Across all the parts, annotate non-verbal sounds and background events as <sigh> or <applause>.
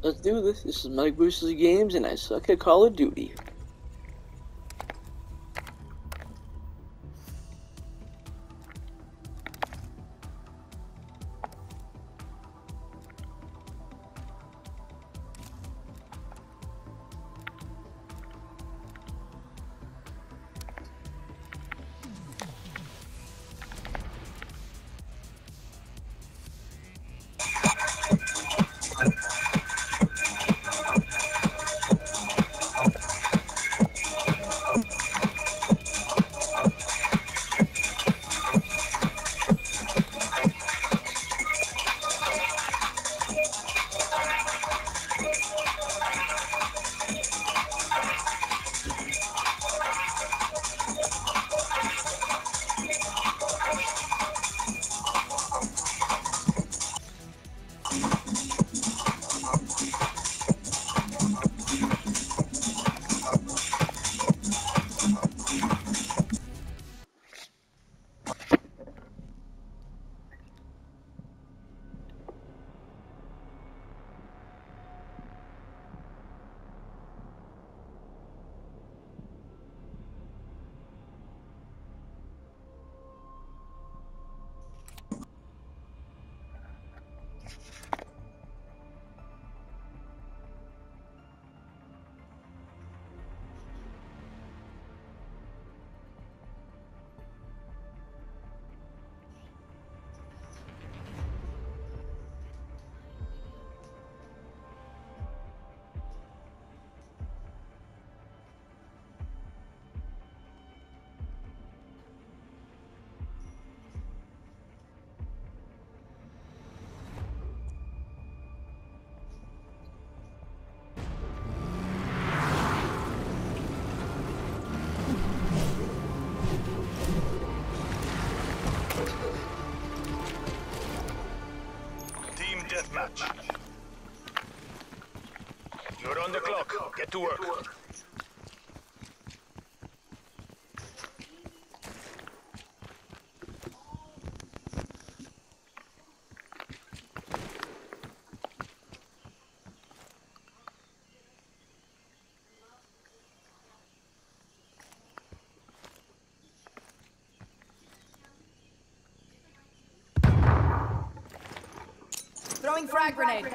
Let's do this. This is Mike Vs Games, and I suck at Call of Duty. Get to work. Throwing frag grenade.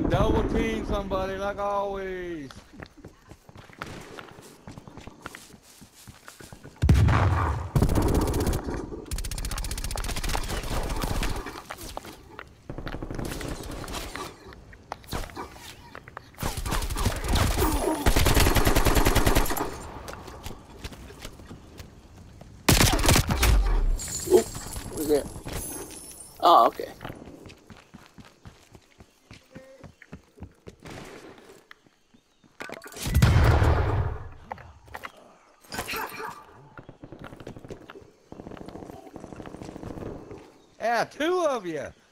Double team somebody like always. Oop. What's that? Oh, okay. Yeah, of you.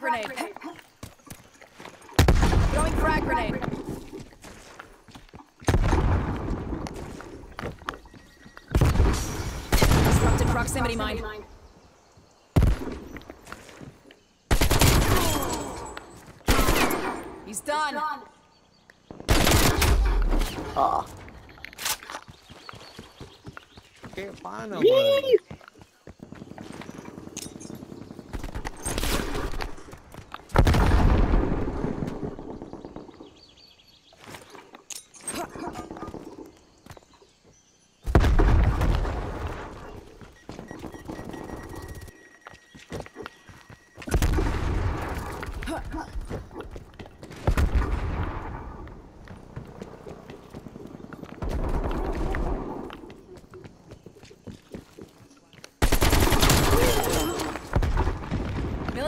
grenade. Throwing frag grenade. Disrupted proximity mine. He's done. Ah. Can't find him.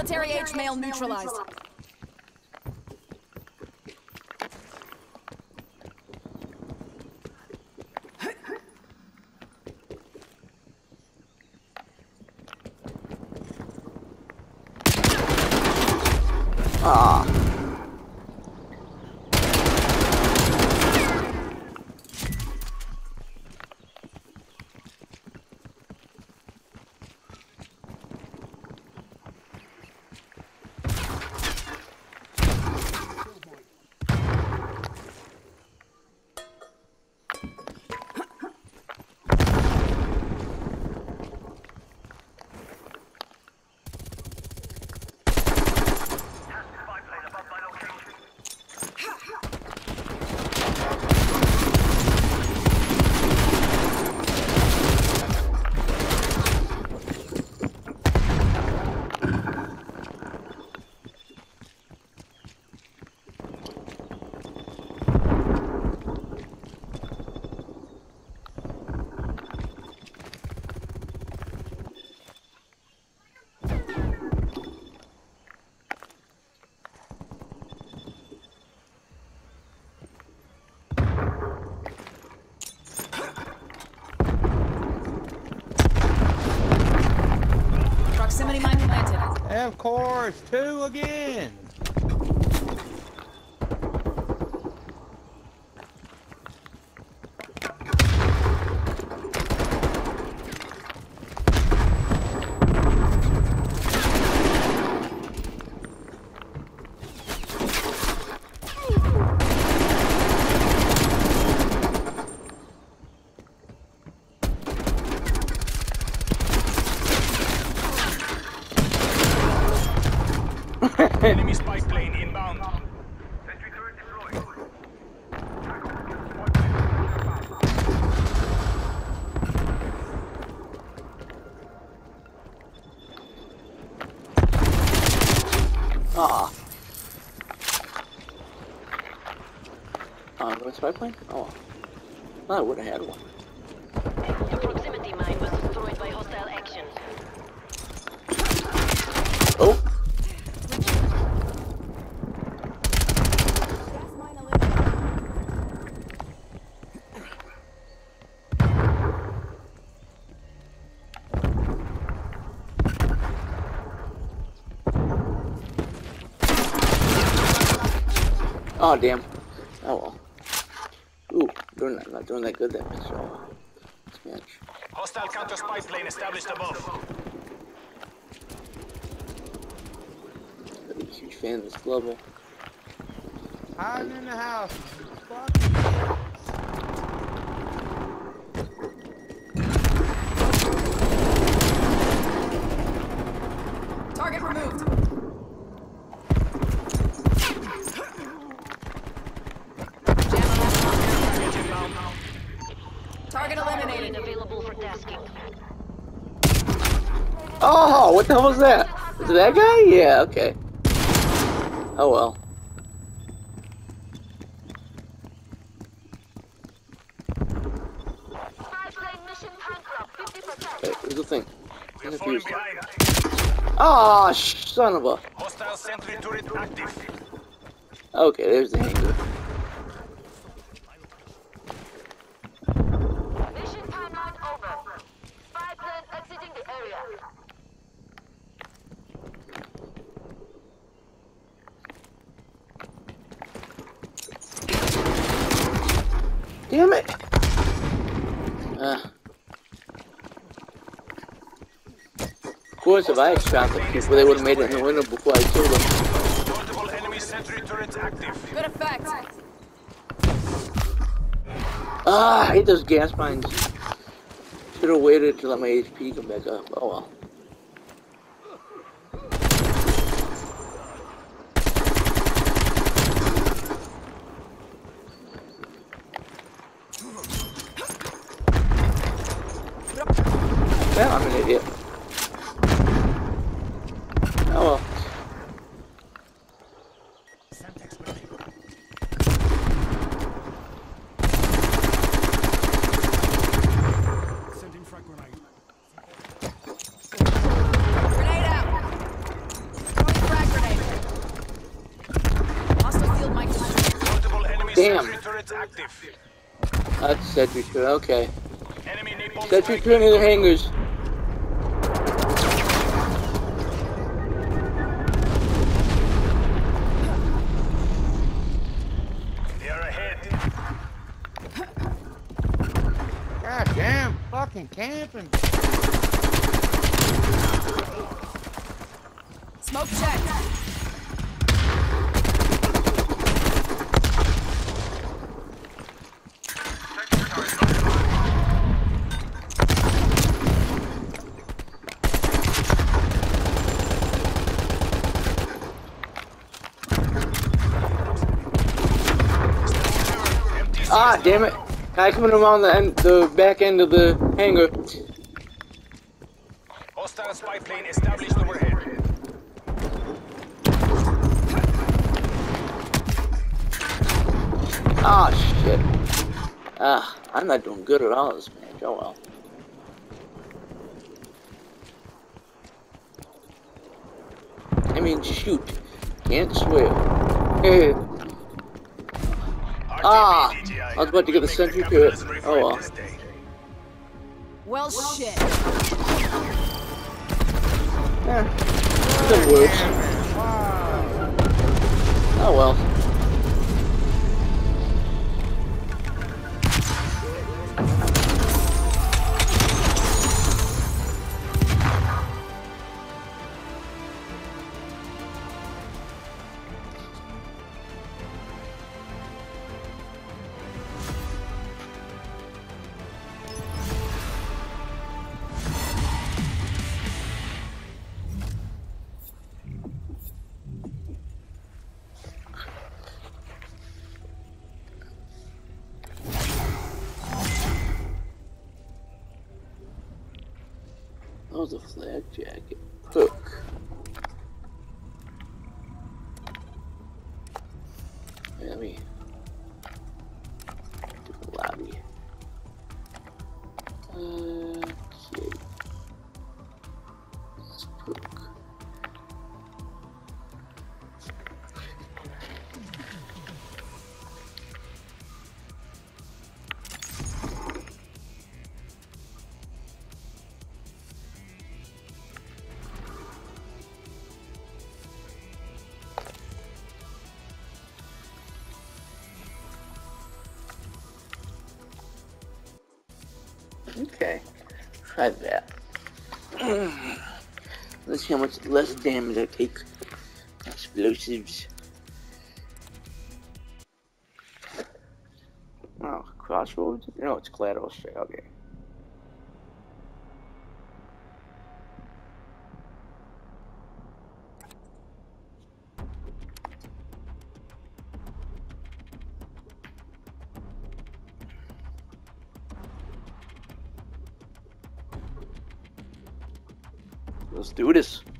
Military age male neutralized. Ah. Proximity mine planted. Of course, two again. Ah. Uh, no spy plane? Oh. I would have had one. Your proximity mine was destroyed by hostile action. Oh. Oh damn. Oh well. Ooh, doing that, not doing that good that match. Oh, this match. Hostile counter spy plane established above. I'm a huge fan of this level. Hiding in the house. Fuck. Target removed. Target eliminated. Available for tasking. Oh, what the hell was that? Was it that guy? Yeah, okay. Oh well. Wait, where's the thing? We are I'm falling behind. Oh, son of a. Hostile sentry turret active. Okay, there's the hanger. Mission timeline over. Spy plane exiting the area. Damn it! Uh, course, if I had shot the people, they would have made it in the window before I killed them. Multiple enemy sentry turrets active. Good effect. Ah, I hate those gas mines. Should have waited to let my HP come back up. Oh well. Well, I'm an idiot. Oh well. Grenade out. Throwing frag grenade. Hostile field mic detected. Multiple enemy Damn. sentry turrets active. That's sentry turret. Okay. Sentry turret near the hangars. Camping. Smoke checked. MTC Ah, damn it. Guy coming around the end, the back end of the hangar. Hostile spy plane established overhead. Ah, shit. Ah, I'm not doing good at all this match. Oh well. I mean, shoot. Can't swear. <laughs> Ah, I was about to give a sentry to it. Oh well. Well, shit. Eh, could worse. Wow. Oh well. Was a Flak Jacket. Try that. Let's see how much less damage I take. Explosives. Oh, crossroads? No, it's collateral strike. Okay. Let's do this.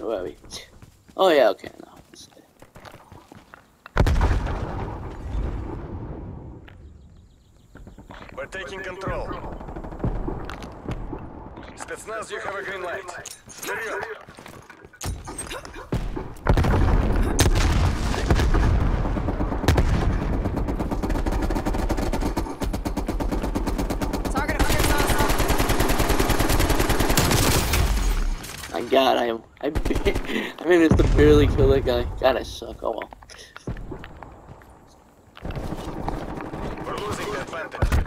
where are we? Oh yeah, okay, no. it's- We're taking control. Spetsnaz, you have a green light. Вперед! Target under sauce. My god, I am. <laughs> I, I managed to barely kill that guy. God, I suck. Oh well. We're losing the advantage.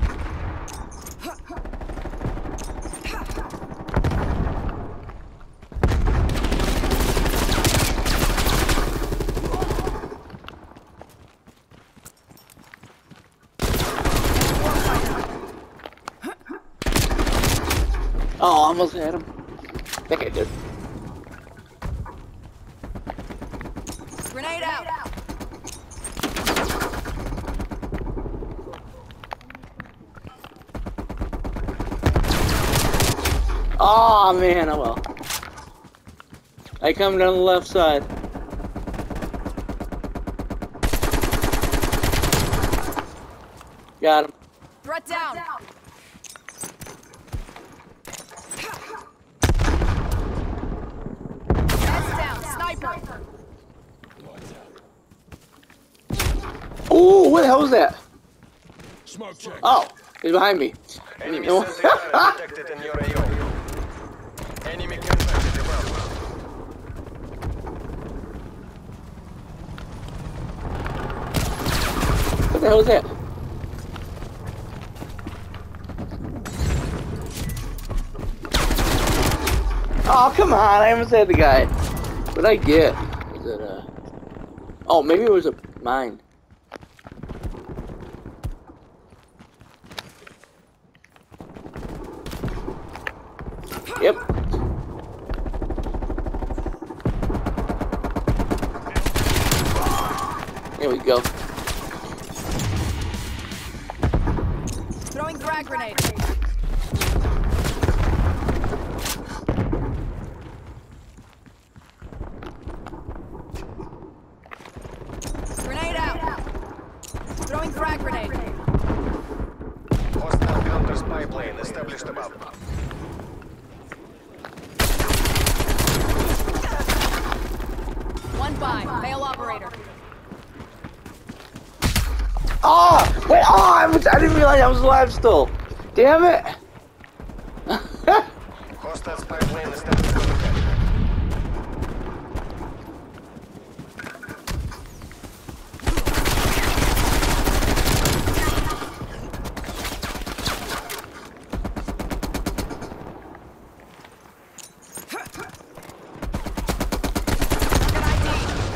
Oh, I almost had him. I think I did. Grenade out. Oh man, oh well. I come down the left side. Got him. Threat down. Heads down. Sniper. Oh, what the hell was that? Smoke check. Oh, he's behind me. <laughs> Enemy No. sentry turret detected in your AO. Enemy care above. What the hell was that? Oh, come on. I almost had the guy. What'd I get? Was it, uh... Oh, maybe it was a mine. Frag grenade. Grenade out. Throwing frag grenade. Hostile counter spy plane established above. One by. Male operator. Oh! Wait, oh! I, was, I didn't realize I was alive still. Damn it! Hostile spy plane established above.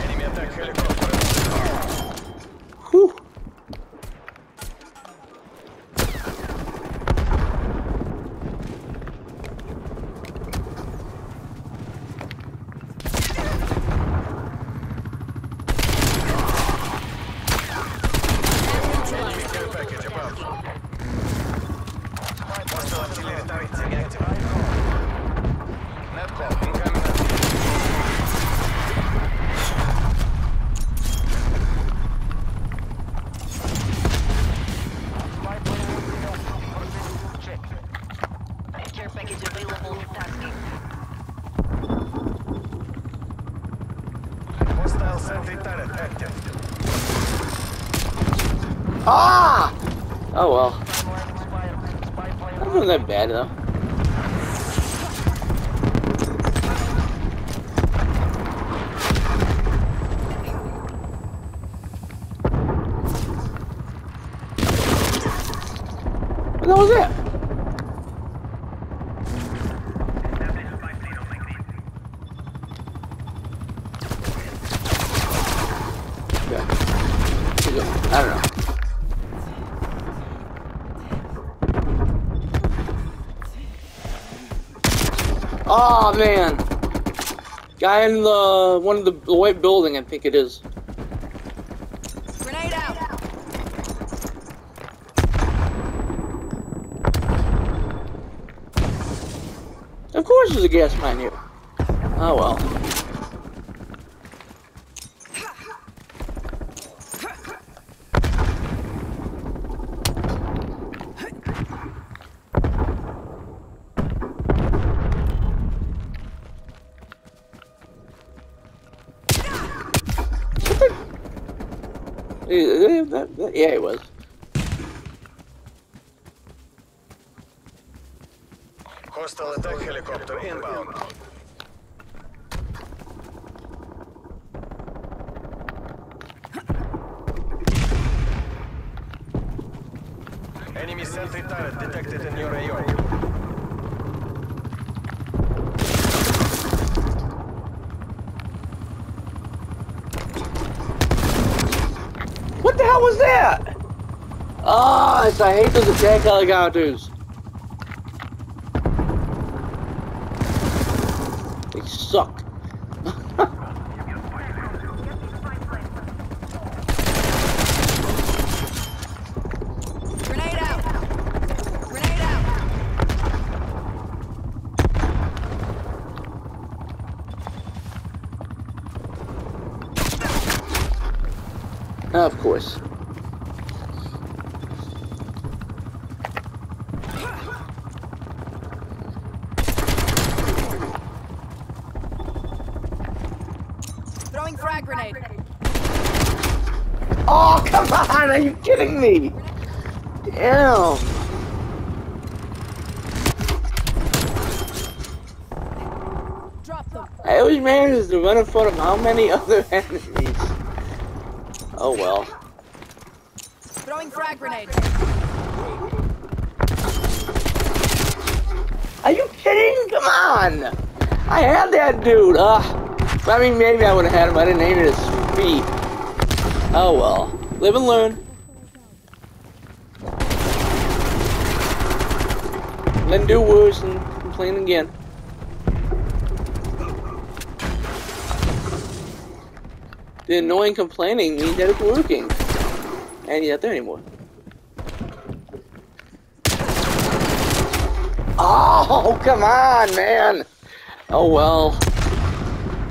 Enemy attack helicopter. Whew. Enemy care package above. Hostile artillery turrets inactive. Net call incoming. Care package available. Tasking. Hostile sentry turret active. Ah! Oh well. That wasn't that bad though. Oh man, guy in the one of the, the white building, I think it is. Grenade out. Of course, there's a gas mine here. Oh well. That, that, yeah, it was. Hostile attack helicopter inbound. Enemy sentry turret detected in your AO. What the hell was that? Ah, oh, I hate those attack helicopters. They suck. Grenade out. Grenade out. of course. Throwing frag grenade. Oh, come on! Are you kidding me? Damn. I always managed to run in front of how many <laughs> other enemies? Oh well. Throwing frag grenade. Are you kidding? Come on! I had that dude. Uh, I mean, maybe I would have had him. I didn't aim at his feet. Oh well. Live and learn. Then do worse and complain again. The annoying complaining means that it's working. And he's not there anymore. Oh, come on, man. Oh well.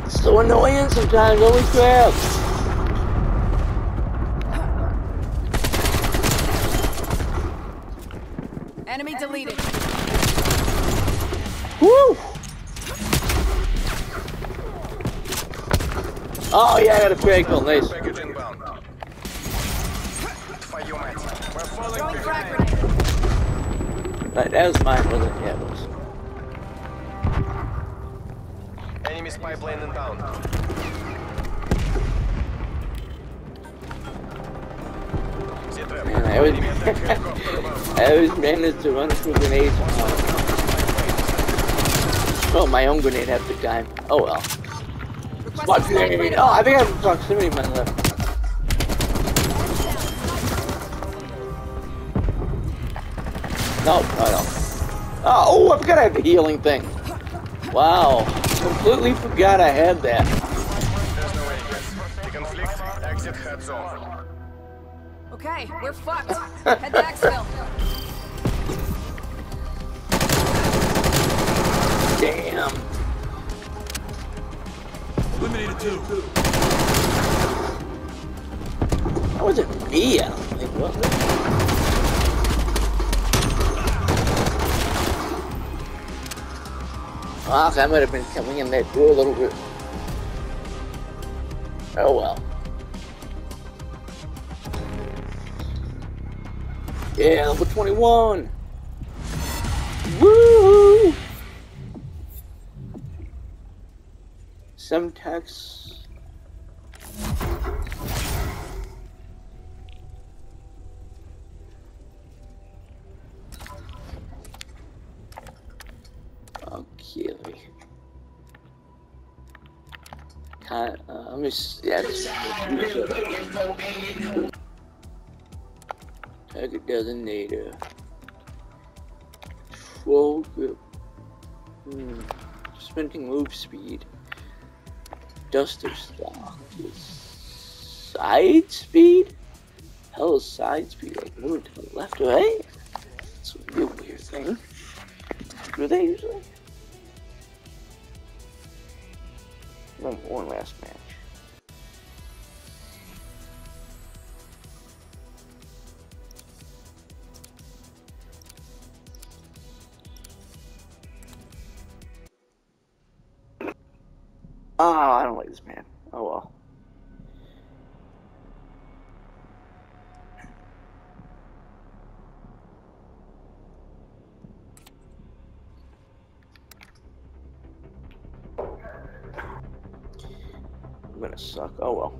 It's so annoying sometimes, holy crap. Enemy deleted. Woo! Oh yeah, I got a critical, nice. That was mine, wasn't it? Yeah, it was. Enemy spy plane inbound. Man, I always, <laughs> I always managed to run through grenades. Oh, my own grenade half the time. Oh well. Grenade. Oh, I think I have proximity mine left. No, I don't. Oh, oh, I forgot I had the healing thing. Wow. Completely forgot I had that. There's no exit. The conflict, exit head zone. Okay, we're fucked. <laughs> Head to exfil. That wasn't me, I was it? Ah, I might have been coming in that door a little bit. Oh well. Yeah, level 21! Woo! Semtex. Okay. Kind uh, let me yeah, Target designator. Control grip. Hmm. Sprinting move speed. Duster stock. Side speed? Hell side speed? Like moving to the left or right? It's a real weird thing. Do they usually? One, last match. don't like this man. Oh well. I'm gonna suck. Oh well.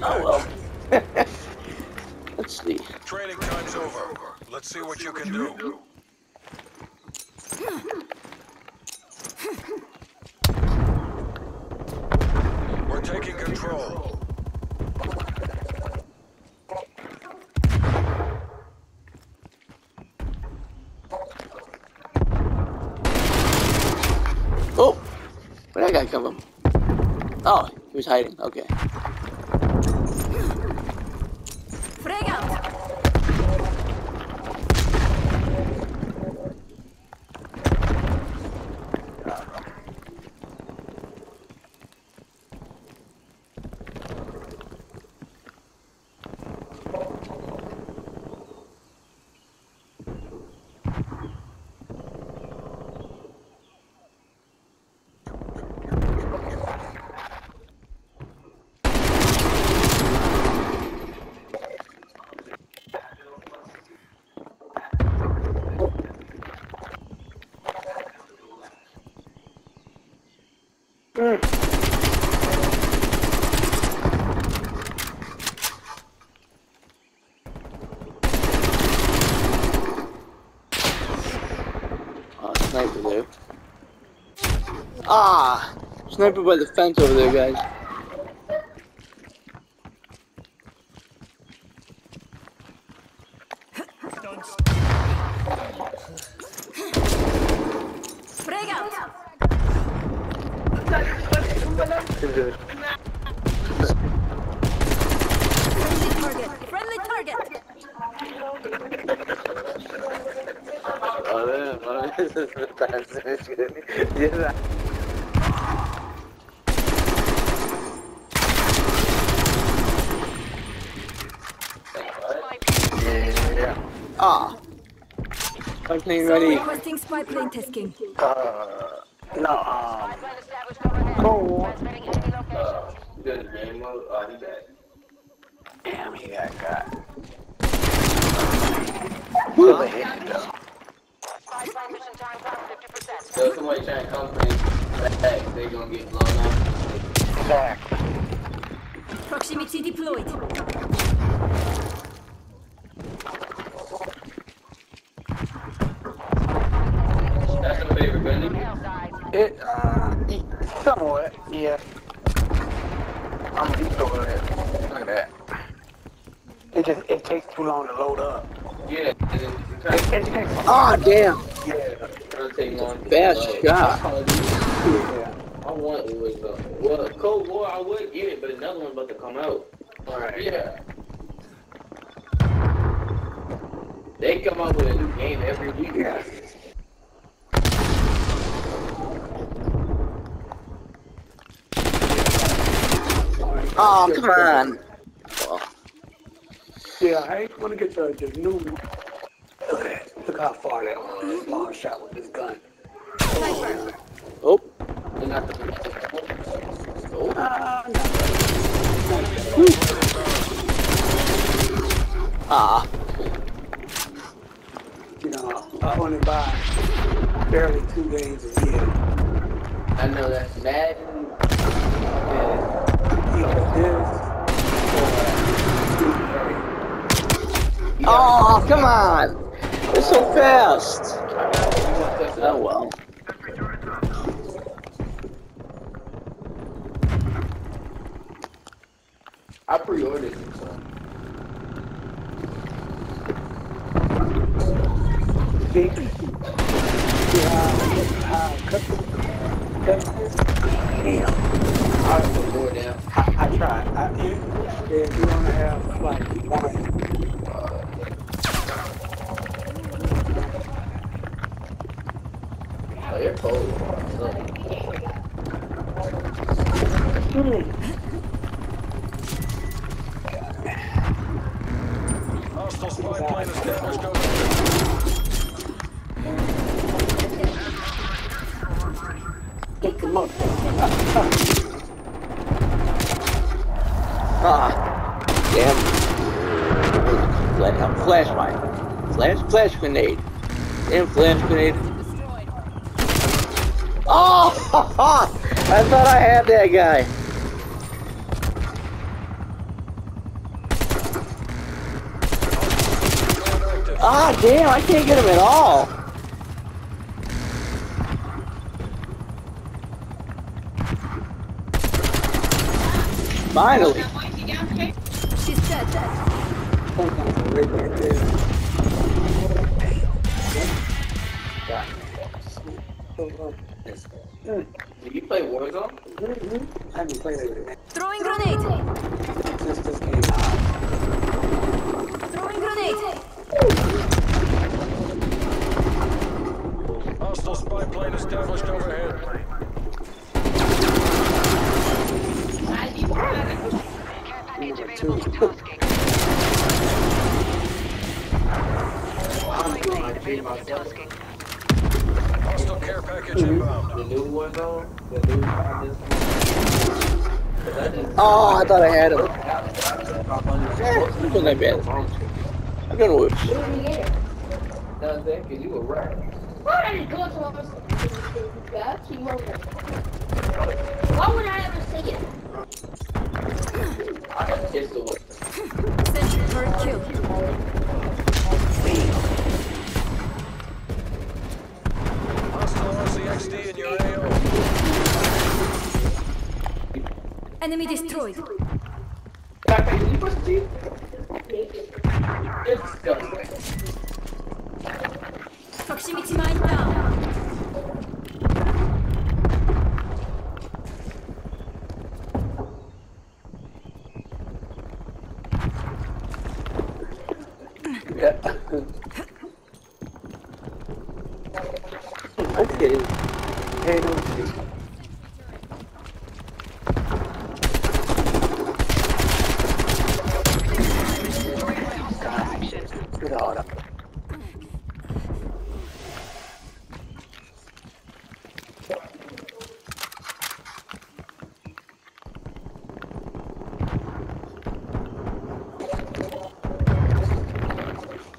Oh well. <laughs> Let's see. Training time's over. Let's see what you can do. We're taking control. Oh, where'd that guy come from? Oh, he was hiding. Okay. Frag out! Oh, sniper there. Ah, sniper by the fence over there, guys. Frag out! Friendly target! Friendly target! Ah. I'm playing ready. Requesting spy plane testing. No, um, Plan established overhead. Transmitting enemy location. damn, he got got. Spy plane mission time cost 50%. So if somebody trying to come for me, hey, they gonna get blown up. Exactly. Proximity deployed. That's your favorite gun. Hellside. It, uh, somewhat, yeah. I'm deep over there. Look at that. It just, it takes too long to load up. Yeah, and then It, it takes, Ah, damn. yeah, to take long. Bad shot. yeah. I want it was uh, well, Cold War. I would get it, but another one about to come out. Alright. Yeah. They come out with a new game every week. Yeah. Oh, come on. Oh, Yeah, I ain't gonna get the, the new. Look at that. Look how far that was. Long shot with this gun. oh. They're not the Ah, no. Ah. You know, I only buy barely two games a year. I know that's Madden. Oh, come on. They're so fast. Oh, well. I pre-ordered it. So. big see how, how cut, cut, damn. I, More down. I, tried. I, you, if you want to have like one, Oh, you're cold. Hostile spy plane established over. pick them up. Ah, damn. Flash, flash mine. Flash, flash grenade. Flash grenade. Oh! <laughs> I thought I had that guy. Ah, damn, I can't get him at all. Finally. She's dead. Right Do you play Warzone? I haven't played it Throwing grenade. since this came out. Throwing grenade. Hostile spy plane established overhead. Number two. Hostile care package inbound. The new Warzone? The new Warzone? Oh, I thought I had him. Eh, it wasn't that bad. I'm gonna whoops. No, thank you. You were right. Why would I go to office? That's T-Mobile. Why would I ever say it? I got pistol with Sentry turret kill. Hostile in your AO. Enemy destroyed. Proximity mine down. Yeah. Okay. Hey, don't see. Good order.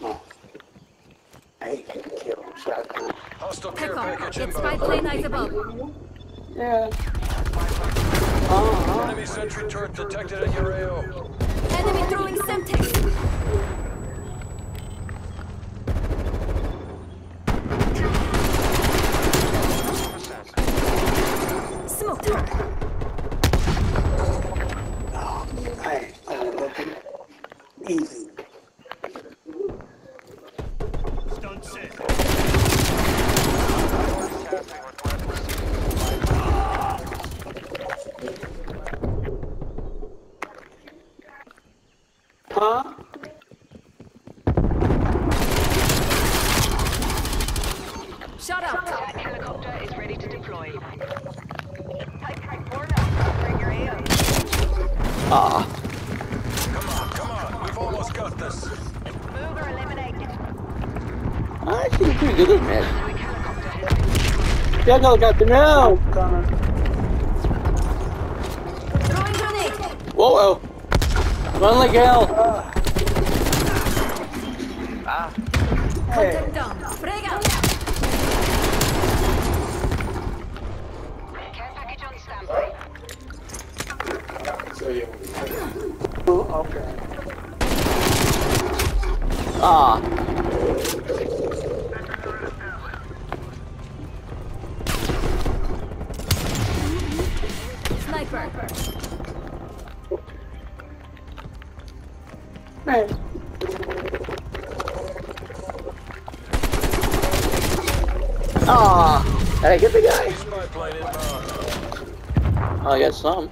Oh. I hate getting killed. Shotgun. Hostile care package It's spy inbound. plane eyes above. Yeah. Enemy sentry turret detected in your AO. Enemy throwing Semtex. Smoke her. I ain't looking. Easy. Huh? Shut up. Helicopter is ready to deploy. Ah. Come on, come on. We've almost got this. Mover eliminated. I actually pretty good at that. Helicopter now! Gonna. Throwing. Whoa, whoa. Run like hell. Ah! Hey. Contact I got some.